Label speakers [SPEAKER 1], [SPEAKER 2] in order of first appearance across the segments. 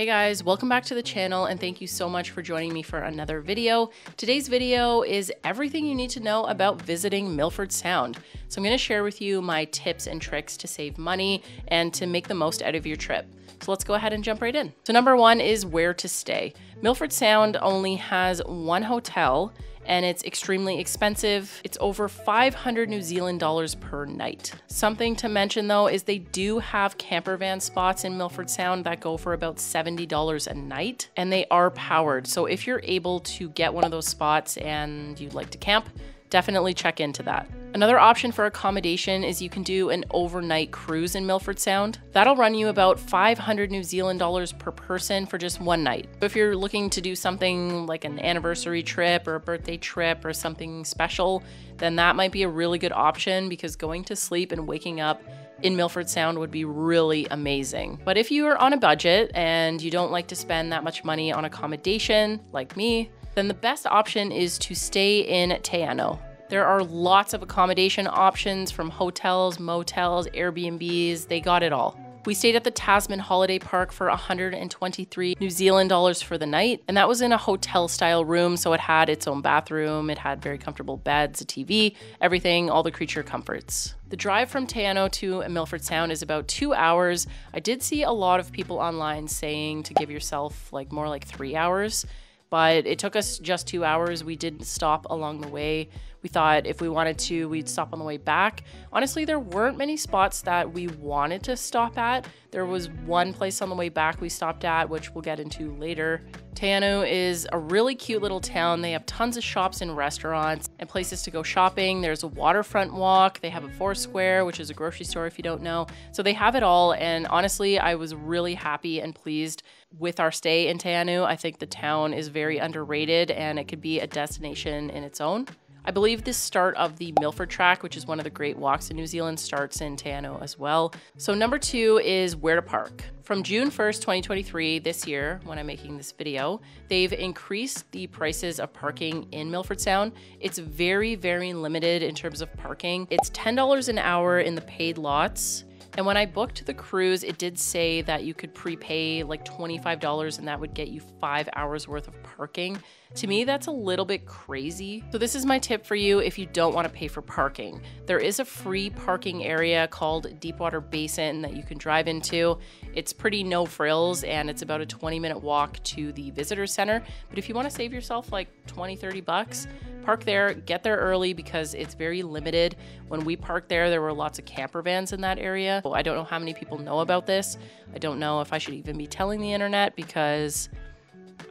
[SPEAKER 1] Hey guys, welcome back to the channel and thank you so much for joining me for another video. Today's video is everything you need to know about visiting Milford Sound. So I'm going to share with you my tips and tricks to save money and to make the most out of your trip. So let's go ahead and jump right in. So number one is where to stay. Milford Sound only has one hotel and it's extremely expensive. It's over 500 New Zealand dollars per night. Something to mention though is they do have camper van spots in Milford Sound that go for about $70 a night and they are powered. So if you're able to get one of those spots and you'd like to camp, definitely check into that. Another option for accommodation is you can do an overnight cruise in Milford Sound. That'll run you about 500 New Zealand dollars per person for just one night. If you're looking to do something like an anniversary trip or a birthday trip or something special, then that might be a really good option because going to sleep and waking up in Milford Sound would be really amazing. But if you are on a budget and you don't like to spend that much money on accommodation, like me, then the best option is to stay in Te Anau. There are lots of accommodation options from hotels, motels, Airbnbs, they got it all. We stayed at the Tasman Holiday Park for 123 New Zealand dollars for the night, and that was in a hotel style room, so it had its own bathroom, it had very comfortable beds, a TV, everything, all the creature comforts. The drive from Te Anau to Milford Sound is about two hours. I did see a lot of people online saying to give yourself like more like three hours, but it took us just two hours. We didn't stop along the way. We thought if we wanted to, we'd stop on the way back. Honestly, there weren't many spots that we wanted to stop at. There was one place on the way back we stopped at, which we'll get into later. Te is a really cute little town. They have tons of shops and restaurants and places to go shopping. There's a waterfront walk. They have a Four Square, which is a grocery store if you don't know. So they have it all. And honestly, I was really happy and pleased with our stay in Te Anau. I think the town is very underrated and it could be a destination in its own. I believe the start of the Milford Track, which is one of the great walks in New Zealand, starts in Te Anau as well. So number two is where to park. From June 1st, 2023, this year, when I'm making this video, they've increased the prices of parking in Milford Sound. It's very, very limited in terms of parking. It's $10 an hour in the paid lots and when I booked the cruise, it did say that you could prepay like $25 and that would get you five hours worth of parking. To me, that's a little bit crazy. So this is my tip for you if you don't want to pay for parking. There is a free parking area called Deepwater Basin that you can drive into. It's pretty no frills and it's about a 20 minute walk to the visitor center. But if you want to save yourself like 20, 30 bucks, park there, get there early because it's very limited. When we parked there, there were lots of camper vans in that area. I don't know how many people know about this. I don't know if I should even be telling the internet because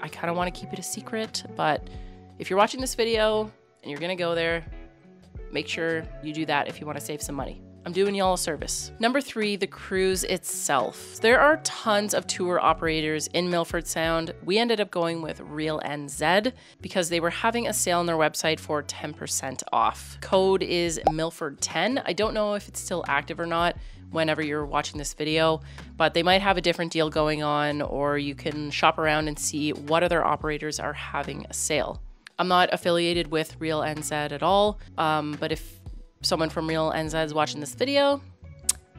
[SPEAKER 1] I kind of want to keep it a secret. But if you're watching this video and you're going to go there, make sure you do that if you want to save some money. I'm doing y'all a service. Number three, the cruise itself. There are tons of tour operators in Milford Sound. We ended up going with RealNZ because they were having a sale on their website for 10% off. Code is Milford10. I don't know if it's still active or not whenever you're watching this video, but they might have a different deal going on, or you can shop around and see what other operators are having a sale. I'm not affiliated with RealNZ at all, um, but if someone from RealNZ is watching this video,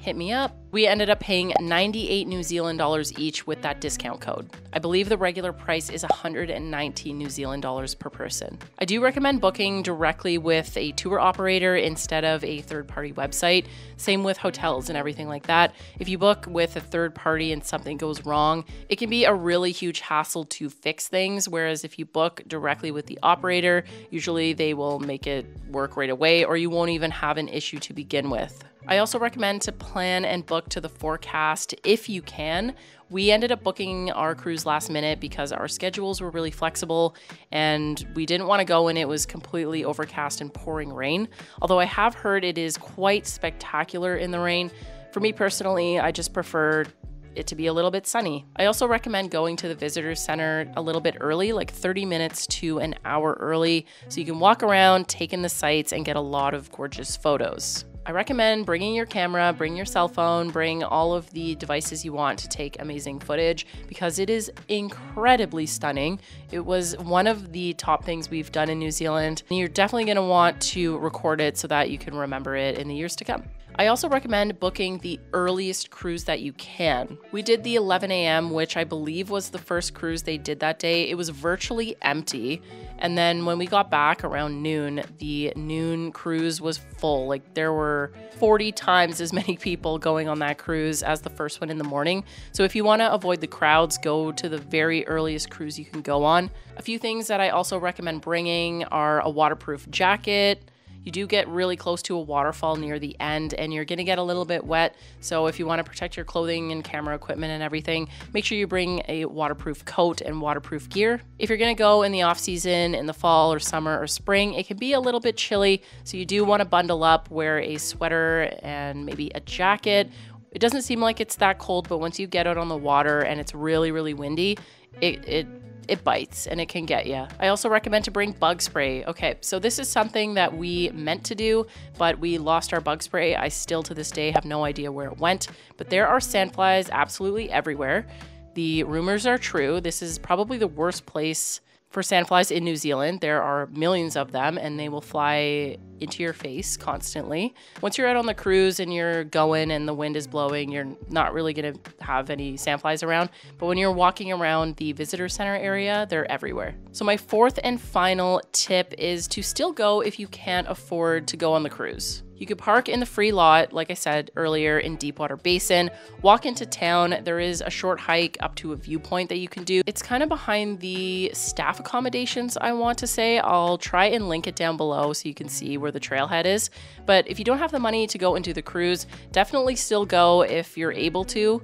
[SPEAKER 1] hit me up. We ended up paying 98 New Zealand dollars each with that discount code. I believe the regular price is 119 New Zealand dollars per person. I do recommend booking directly with a tour operator instead of a third party website. Same with hotels and everything like that. If you book with a third party and something goes wrong, it can be a really huge hassle to fix things. Whereas if you book directly with the operator, usually they will make it work right away or you won't even have an issue to begin with. I also recommend to plan and book to the forecast if you can. We ended up booking our cruise last minute because our schedules were really flexible and we didn't want to go when it was completely overcast and pouring rain. Although I have heard it is quite spectacular in the rain. For me personally, I just prefer it to be a little bit sunny. I also recommend going to the visitor center a little bit early, like 30 minutes to an hour early, so you can walk around, take in the sights, and get a lot of gorgeous photos. I recommend bringing your camera, bring your cell phone, bring all of the devices you want to take amazing footage because it is incredibly stunning. It was one of the top things we've done in New Zealand. And you're definitely going to want to record it so that you can remember it in the years to come. I also recommend booking the earliest cruise that you can. We did the 11 a.m., which I believe was the first cruise they did that day. It was virtually empty. And then when we got back around noon, the noon cruise was full. Like there were 40 times as many people going on that cruise as the first one in the morning. So if you want to avoid the crowds, go to the very earliest cruise you can go on. A few things that I also recommend bringing are a waterproof jacket, you do get really close to a waterfall near the end and you're going to get a little bit wet. So if you want to protect your clothing and camera equipment and everything, make sure you bring a waterproof coat and waterproof gear. If you're going to go in the off season in the fall or summer or spring, it can be a little bit chilly. So you do want to bundle up, wear a sweater and maybe a jacket. It doesn't seem like it's that cold, but once you get out on the water and it's really, really windy, it, it it bites and it can get you. I also recommend to bring bug spray. Okay, so this is something that we meant to do, but we lost our bug spray. I still to this day have no idea where it went, but there are sandflies absolutely everywhere. The rumors are true. This is probably the worst place for sandflies in New Zealand. There are millions of them and they will fly into your face constantly. Once you're out on the cruise and you're going and the wind is blowing, you're not really going to have any sandflies around. But when you're walking around the visitor center area, they're everywhere. So, my fourth and final tip is to still go if you can't afford to go on the cruise. You could park in the free lot, like I said earlier, in Deepwater Basin, walk into town. There is a short hike up to a viewpoint that you can do. It's kind of behind the staff accommodations, I want to say. I'll try and link it down below so you can see where the trailhead is. But if you don't have the money to go into the cruise, definitely still go if you're able to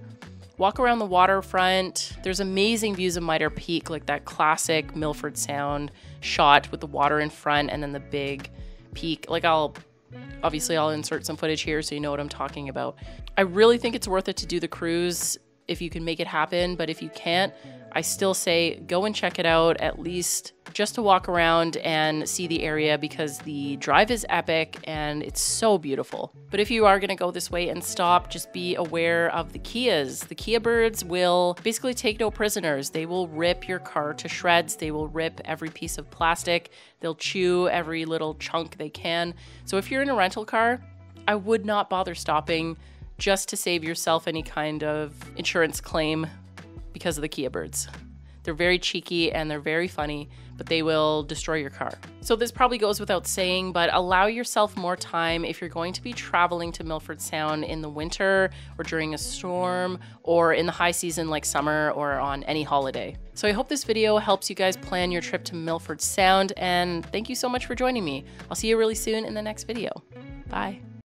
[SPEAKER 1] walk around the waterfront. There's amazing views of Mitre Peak, like that classic Milford Sound shot with the water in front and then the big peak. Like I'll Obviously, I'll insert some footage here so you know what I'm talking about. I really think it's worth it to do the cruise if you can make it happen, but if you can't, I still say go and check it out at least just to walk around and see the area because the drive is epic and it's so beautiful. But if you are going to go this way and stop, just be aware of the Keas. The Kea birds will basically take no prisoners. They will rip your car to shreds. They will rip every piece of plastic. They'll chew every little chunk they can. So if you're in a rental car, I would not bother stopping just to save yourself any kind of insurance claim because of the Kea birds. They're very cheeky and they're very funny, but they will destroy your car. So this probably goes without saying, but allow yourself more time if you're going to be traveling to Milford Sound in the winter or during a storm or in the high season like summer or on any holiday. So I hope this video helps you guys plan your trip to Milford Sound and thank you so much for joining me. I'll see you really soon in the next video. Bye.